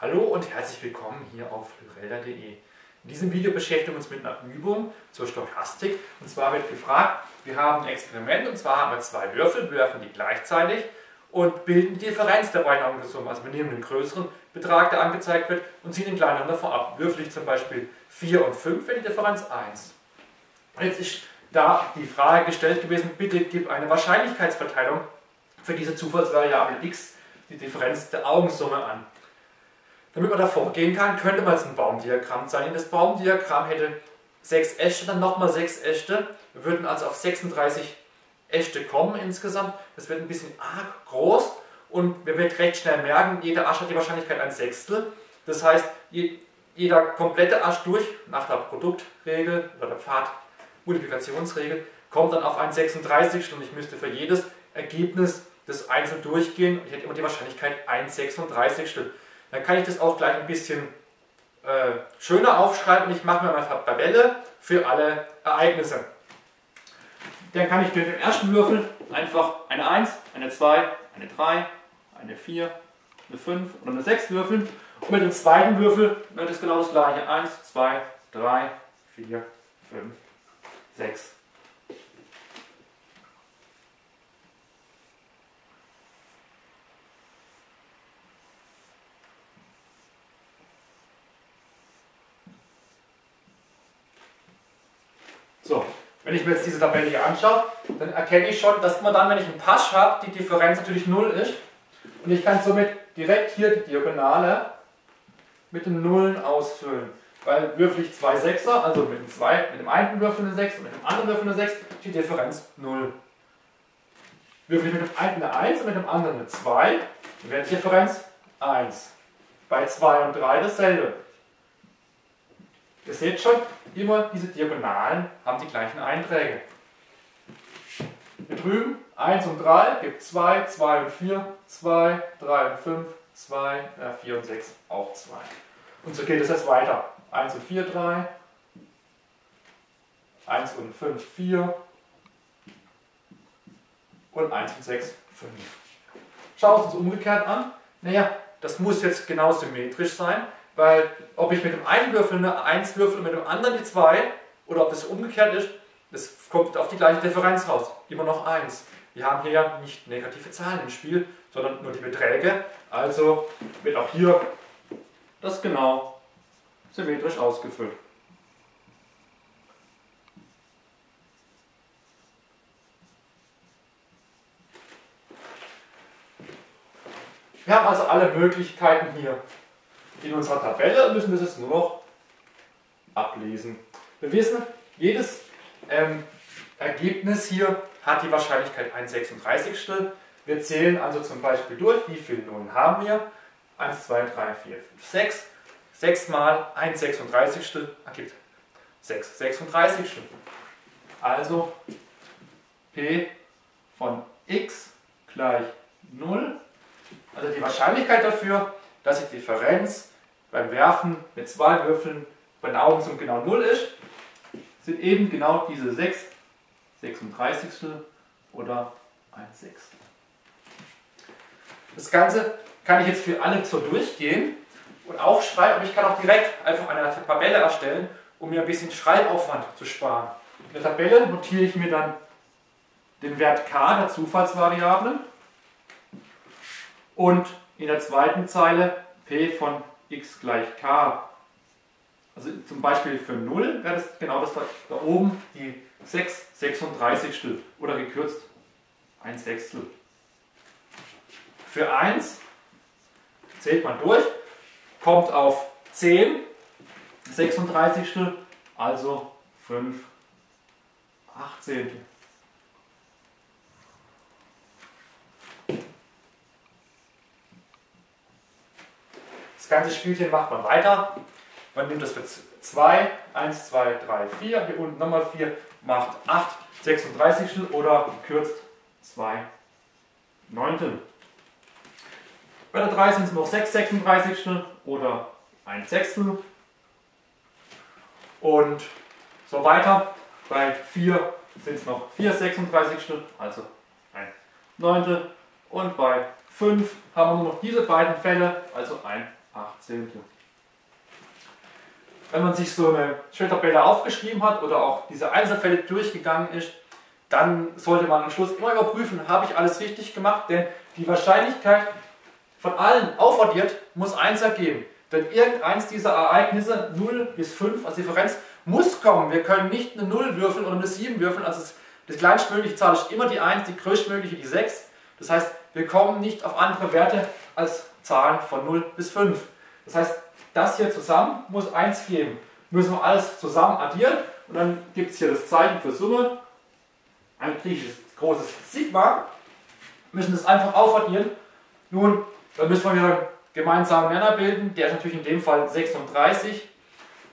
Hallo und herzlich willkommen hier auf lyrelda.de. In diesem Video beschäftigen wir uns mit einer Übung zur Stochastik. Und zwar wird gefragt, wir haben ein Experiment und zwar haben wir zwei Würfel, wir werfen die gleichzeitig und bilden die Differenz der beiden Augensummen. Also wir nehmen den größeren Betrag, der angezeigt wird, und ziehen den kleineren davon ab. Würfel ich zum Beispiel 4 und 5, wäre die Differenz 1. Und jetzt ist da die Frage gestellt gewesen, bitte gib eine Wahrscheinlichkeitsverteilung für diese Zufallsvariable x, die Differenz der Augensumme an. Damit man da vorgehen kann, könnte man jetzt ein Baumdiagramm zeichnen. Das Baumdiagramm hätte sechs Äste, dann nochmal sechs Äste. Wir würden also auf 36 Äste kommen insgesamt. Das wird ein bisschen arg groß und wir werden recht schnell merken, jeder Ast hat die Wahrscheinlichkeit ein Sechstel. Das heißt, jeder komplette Ast durch, nach der Produktregel oder der Pfadmultiplikationsregel, kommt dann auf ein 36 und ich müsste für jedes Ergebnis das einzeln durchgehen. Ich hätte immer die Wahrscheinlichkeit 1 36 dann kann ich das auch gleich ein bisschen äh, schöner aufschreiben. Ich mache mir mal eine Tabelle für alle Ereignisse. Dann kann ich mit dem ersten Würfel einfach eine 1, eine 2, eine 3, eine 4, eine 5 oder eine 6 würfeln. Und mit dem zweiten Würfel wird es genau das gleiche. 1, 2, 3, 4, 5, 6. So, wenn ich mir jetzt diese Tabelle hier anschaue, dann erkenne ich schon, dass man dann, wenn ich einen Pasch habe, die Differenz natürlich 0 ist. Und ich kann somit direkt hier die Diagonale mit den Nullen ausfüllen. Weil würfel ich zwei Sechser, also mit dem, zwei, mit dem einen Würfel eine 6 und mit dem anderen Würfel eine 6, die Differenz 0. Würfel ich mit dem einen eine 1 und mit dem anderen eine 2, dann wäre die Differenz 1. Bei 2 und 3 dasselbe. Ihr seht schon, immer diese Diagonalen haben die gleichen Einträge. Hier drüben 1 und 3 gibt 2, 2 und 4, 2, 3 und 5, 2, 4 und 6 auch 2. Und so geht es jetzt weiter. 1 und 4, 3, 1 und 5, 4 und 1 und 6, 5. Schauen wir uns umgekehrt an. Naja, das muss jetzt genau symmetrisch sein. Weil ob ich mit dem einen Würfel eine 1 würfel und mit dem anderen die 2 oder ob das umgekehrt ist, das kommt auf die gleiche Differenz raus. Immer noch 1. Wir haben hier ja nicht negative Zahlen im Spiel, sondern nur die Beträge. Also wird auch hier das genau symmetrisch ausgefüllt. Wir haben also alle Möglichkeiten hier in unserer Tabelle müssen das jetzt nur noch ablesen. Wir wissen, jedes ähm, Ergebnis hier hat die Wahrscheinlichkeit 1 36. Wir zählen also zum Beispiel durch, wie viele Nullen haben wir. 1, 2, 3, 4, 5, 6. 6 mal 1 36. ergibt 6 36. Also P von x gleich 0. Also die Wahrscheinlichkeit dafür, dass die Differenz beim Werfen mit zwei Würfeln bei den Augensummen genau 0 ist, sind eben genau diese 6 36 oder 1 6. Das Ganze kann ich jetzt für alle so durchgehen und aufschreiben, aber ich kann auch direkt einfach eine Tabelle erstellen, um mir ein bisschen Schreibaufwand zu sparen. In der Tabelle notiere ich mir dann den Wert k der Zufallsvariablen und in der zweiten Zeile p von x gleich k. Also zum Beispiel für 0 wäre das genau das da oben, die 6 36 oder gekürzt 1 Sechstel. Für 1 zählt man durch, kommt auf 10 36 also 5 18. Das ganze Spielchen macht man weiter. Man nimmt das für 2, 1, 2, 3, 4. Hier unten nochmal 4, macht 8 36 oder kürzt 2 Neuntel. Bei der 3 sind es noch 6 36 oder 1 Sechstel. Und so weiter. Bei 4 sind es noch 4 36 also 1 Neuntel. Und bei 5 haben wir nur noch diese beiden Fälle, also 1 8 Zehntel. Wenn man sich so eine schöne Tabelle aufgeschrieben hat oder auch diese Einzelfälle durchgegangen ist, dann sollte man am Schluss immer überprüfen, habe ich alles richtig gemacht, denn die Wahrscheinlichkeit von allen aufaddiert muss 1 ergeben. Denn irgendeins dieser Ereignisse, 0 bis 5 als Differenz, muss kommen. Wir können nicht eine 0 würfeln oder eine 7 würfeln. Also das kleinstmögliche Zahl ist immer die 1, die größtmögliche die 6. Das heißt, wir kommen nicht auf andere Werte als Zahlen von 0 bis 5. Das heißt, das hier zusammen muss 1 geben. Müssen wir alles zusammen addieren und dann gibt es hier das Zeichen für Summe, ein griechisches großes Sigma. Müssen das einfach aufaddieren. Nun, dann müssen wir wieder einen gemeinsamen Nenner bilden. Der ist natürlich in dem Fall 36.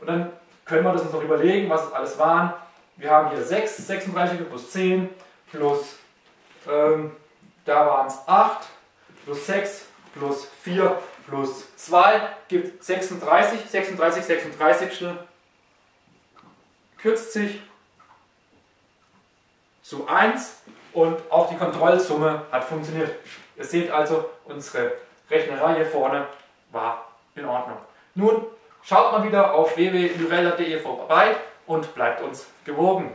Und dann können wir das uns noch überlegen, was es alles waren. Wir haben hier 6, 36 plus 10 plus, ähm, da waren es 8, plus 6, plus 4, plus 2 gibt 36, 36, 36 kürzt sich zu 1 und auch die Kontrollsumme hat funktioniert. Ihr seht also, unsere Rechnerei hier vorne war in Ordnung. Nun schaut mal wieder auf www.lyrella.de vorbei und bleibt uns gewogen.